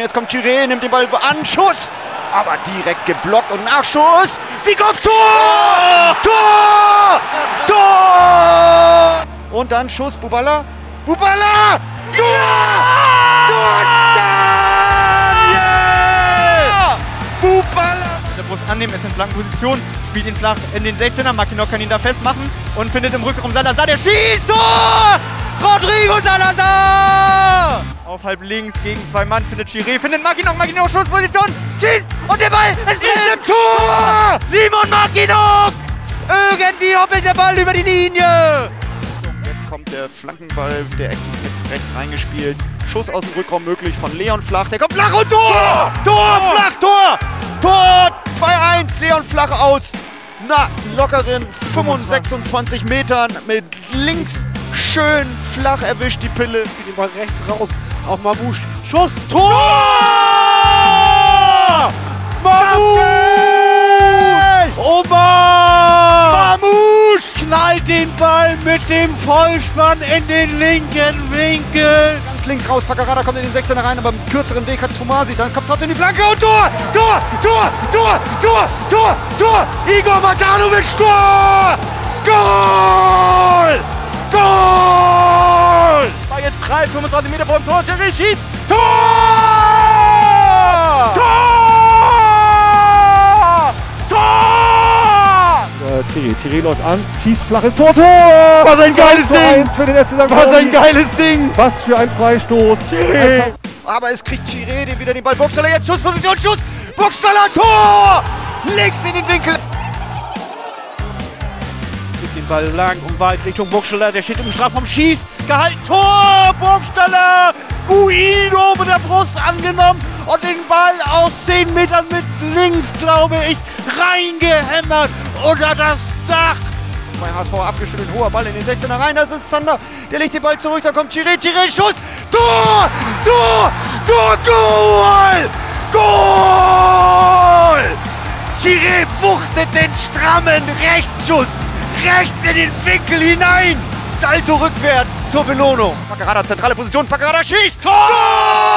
Jetzt kommt Chiré, nimmt den Ball an, Schuss, aber direkt geblockt und Nachschuss. Wie kommt Tor! Tor! Tor! Und dann Schuss, Bubala. Bubala! Tor! Tor! Daniel! Bubala! Der Brust annehmen, ist in Flankenposition, spielt ihn flach in den 16er. Mackinock kann ihn da festmachen und findet im Rückraum Salazar, der schießt! Tor! Rodrigo Salazar! Auf halb links gegen zwei Mann findet Chiré, findet Mackinock, Mackinock Schussposition, schießt und der Ball ist im Tor! Simon Mackinock! Irgendwie hoppelt der Ball über die Linie! Jetzt kommt der Flankenball der Ecken mit rechts reingespielt. Schuss aus dem Rückraum möglich von Leon Flach. Der kommt flach und Tor! Tor, Flach, Tor! Tor! 2-1, Leon Flach aus. Na, lockeren 25 Metern mit links schön flach erwischt die Pille. Den Ball rechts raus auf Mamouche. Schuss, Tor! Mamouche! Omar! Mamouche knallt den Ball mit dem Vollspann in den linken Winkel. Ganz links raus, Paccarada kommt in den 16er rein, aber am kürzeren Weg hat Fumasi. Dann kommt trotzdem die Flanke und Tor! Tor! Tor! Tor! Tor! Tor! Tor! Igor Matanovic, Tor! Goal! Frei, 25 Meter vor dem Tor, Chiré schießt! Tor! Tor! Tor! Äh, Thierry. Thierry läuft an, schießt flaches Tor. Tor! Was ein geiles 2 zu Ding! 1 für den FC St. Was ein geiles Ding! Was für ein Freistoß. Chiré! Aber es kriegt Chiré den wieder den Ball. Burgstaller jetzt Schussposition, Schuss! Burgstaller, Tor! Links in den Winkel. Ball lang und weit Richtung Burgstaller. Der steht im Strafraum, schießt. Gehalten, Tor! Burgstaller! Guido mit der Brust angenommen und den Ball aus 10 Metern mit links, glaube ich, reingehämmert unter das Dach. Bei HSV abgeschüttelt, hoher Ball in den 16er rein, das ist Zander. Der legt den Ball zurück, da kommt Chiré, Chiré, Schuss! Tor! Tor! Tor! Goal! Goal! Chiré wuchtet den strammen Rechtsschuss rechts in den Winkel hinein. Salto rückwärts zur Belohnung. Paccarada, zentrale Position, Paccarada schießt! Tor! Linker